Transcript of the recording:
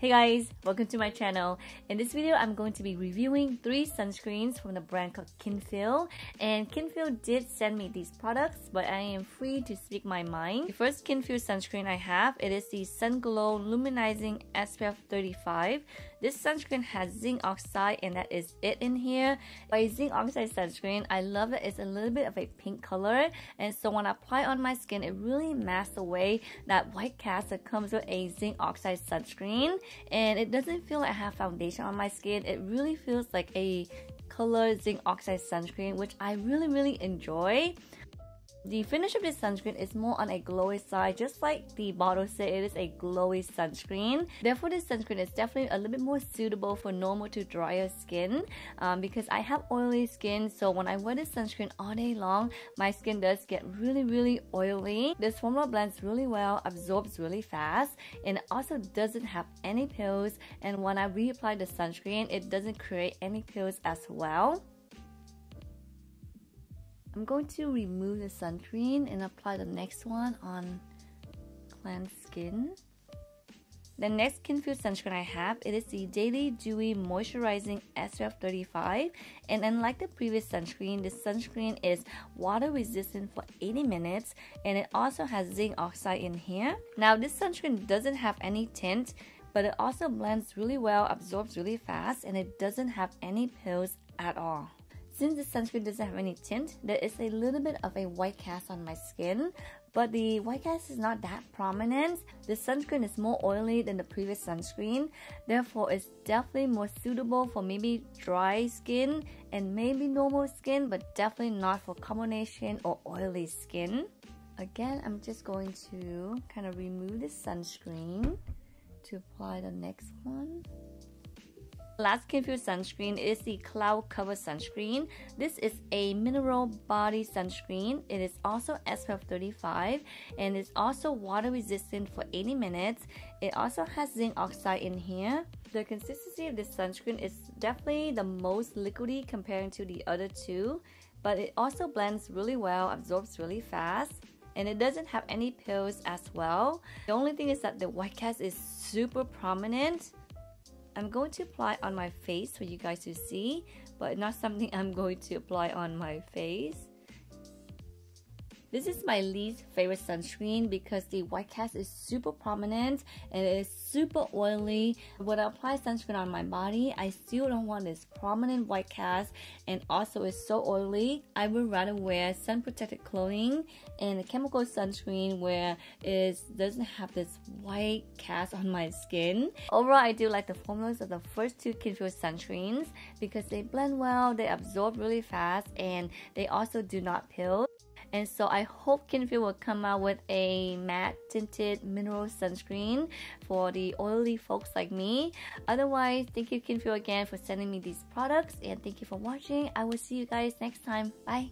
Hey guys, welcome to my channel. In this video, I'm going to be reviewing three sunscreens from the brand called Kinfield. And Kinfield did send me these products, but I am free to speak my mind. The first Kinfield sunscreen I have, it is the Sun Glow Luminizing SPF 35. This sunscreen has zinc oxide and that is it in here. By zinc oxide sunscreen, I love it. It's a little bit of a pink color. And so when I apply on my skin, it really masks away that white cast that comes with a zinc oxide sunscreen and it doesn't feel like I have foundation on my skin. It really feels like a color zinc oxide sunscreen, which I really, really enjoy. The finish of this sunscreen is more on a glowy side, just like the bottle said, it is a glowy sunscreen. Therefore, this sunscreen is definitely a little bit more suitable for normal to drier skin um, because I have oily skin. So when I wear this sunscreen all day long, my skin does get really, really oily. This formula blends really well, absorbs really fast, and also doesn't have any pills. And when I reapply the sunscreen, it doesn't create any pills as well. I'm going to remove the sunscreen and apply the next one on cleansed skin. The next Kinfield sunscreen I have, it is the Daily Dewy Moisturizing SPF 35 and unlike the previous sunscreen, this sunscreen is water resistant for 80 minutes and it also has zinc oxide in here. Now this sunscreen doesn't have any tint but it also blends really well, absorbs really fast and it doesn't have any pills at all. Since the sunscreen doesn't have any tint, there is a little bit of a white cast on my skin, but the white cast is not that prominent. The sunscreen is more oily than the previous sunscreen, therefore it's definitely more suitable for maybe dry skin and maybe normal skin, but definitely not for combination or oily skin. Again, I'm just going to kind of remove the sunscreen to apply the next one. Last Kinfield sunscreen is the Cloud Cover Sunscreen. This is a mineral body sunscreen. It is also SPF 35 and it's also water resistant for 80 minutes. It also has zinc oxide in here. The consistency of this sunscreen is definitely the most liquidy comparing to the other two, but it also blends really well, absorbs really fast and it doesn't have any pills as well. The only thing is that the white cast is super prominent I'm going to apply on my face for you guys to see, but not something I'm going to apply on my face. This is my least favorite sunscreen because the white cast is super prominent and it is super oily. When I apply sunscreen on my body, I still don't want this prominent white cast and also it's so oily. I would rather wear sun protected clothing and a chemical sunscreen where it doesn't have this white cast on my skin. Overall, I do like the formulas of the first two Kinfield sunscreens because they blend well, they absorb really fast, and they also do not peel. And so I hope Kinfield will come out with a matte tinted mineral sunscreen for the oily folks like me. Otherwise, thank you Kinfield again for sending me these products and thank you for watching. I will see you guys next time. Bye.